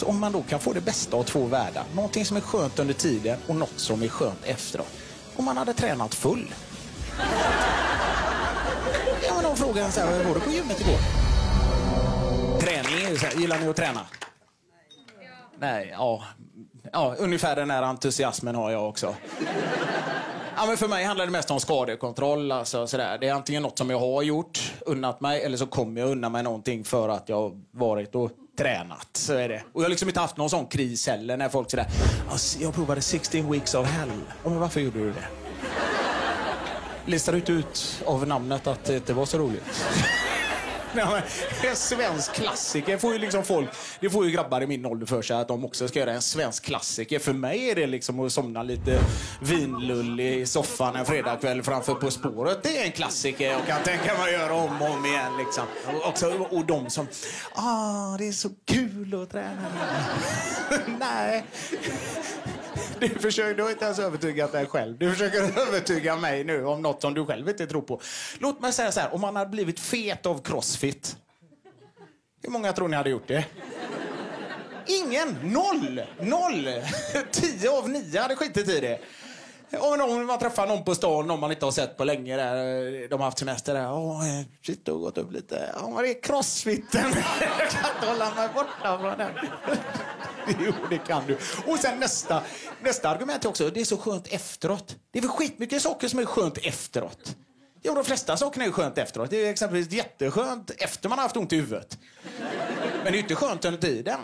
Så om man då kan få det bästa av två världar, någonting som är skönt under tiden och något som är skönt efteråt. Om man hade tränat full. Ja, men de frågade så här, var du på gymmet igår? Träning är ju så här, gillar ni att träna? Nej, ja. ja. Ungefär den här entusiasmen har jag också. Ja, men för mig handlar det mest om skadekontroll. Alltså, sådär. Det är antingen något som jag har gjort, unnat mig, eller så kommer jag unna mig någonting för att jag varit och tränat. Så är det. Och jag har liksom inte haft någon sån kris heller när folk säger jag provade 16 weeks of hell. Och men varför gjorde du det? Listar du inte ut av namnet att det inte var så roligt? En svensk klassiker får ju liksom folk, det får ju grabbar i min ålder för sig att de också ska göra en svensk klassiker. För mig är det liksom att somna lite vinlull i soffan en fredagkväll framför På spåret. Det är en klassiker jag kan tänka mig att göra om och om igen. Liksom. Och, också, och de som, ah, det är så kul att träna. Nej. Du, försöker, du har inte ens övertygat dig själv. Du försöker övertyga mig nu om något som du själv inte tror på. Låt mig säga så här, om man hade blivit fet av crossfit. Hur många tror ni hade gjort det? Ingen! Noll! Noll! Tio av nio hade skitit i det. Om någon, man träffar någon på stan, någon man inte har sett på länge, där, de har haft semester där. Åh, shit, och gått upp lite. Ja, det är crossfiten. jag kan inte hålla mig borta från den. jo, det kan du. Och sen nästa, nästa argument är också, det är så skönt efteråt. Det är väl skitmycket saker som är skönt efteråt. Jo, de flesta sakerna är skönt efteråt. Det är exempelvis jätteskönt efter man har haft ont i huvudet. Men det är inte skönt under tiden.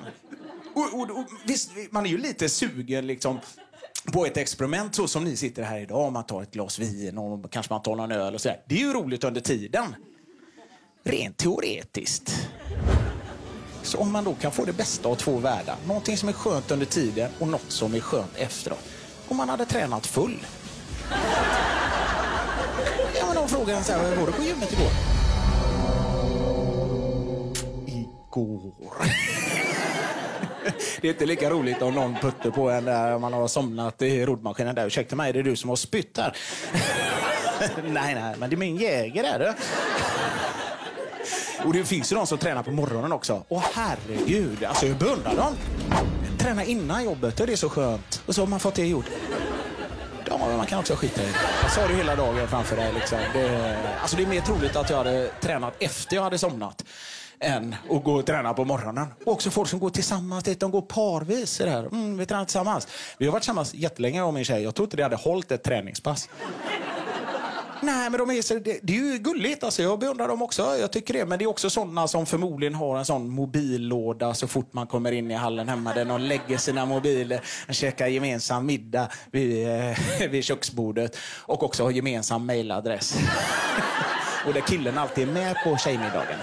Och, och, och, visst, man är ju lite sugen liksom på ett experiment så som ni sitter här idag. Man tar ett glas vin och kanske man tar någon öl och sådär. Det är ju roligt under tiden. Rent teoretiskt. Så om man då kan få det bästa av två världar, någonting som är skönt under tiden och något som är skönt efteråt. Om man hade tränat full. Ja, men de frågade så här, var du på gymmet igår? Igår. Det är inte lika roligt om någon putter på en där man har somnat i roddmaskinen där. Ursäkta mig, är det du som har spytt här? nej, nej, men det är min jäger är du. Och det finns ju de som tränar på morgonen också. Åh herregud, alltså jag beundrar dem. Träna innan jobbet, det är så skönt. Och så har man fått det gjort. Ja, man kan också skita i. Jag sa det hela dagen framför dig. Liksom. Det, alltså det är mer troligt att jag hade tränat efter jag hade somnat än att gå och träna på morgonen. Och också folk som går tillsammans, de går parvis. Där. Mm, vi tränar tillsammans. Vi har varit tillsammans jättelänge jag och min tjej. Jag tror inte det hade hållit ett träningspass. Nej, men de är, så, det, det, är ju gulligt. Alltså, jag beundrar dem också. Jag tycker det. Men det är också sådana som förmodligen har en sån mobillåda så fort man kommer in i hallen hemma där de lägger sina mobiler, käkar gemensam middag vid, eh, vid köksbordet och också har gemensam mailadress. och där killen alltid är med på tjejmiddagen.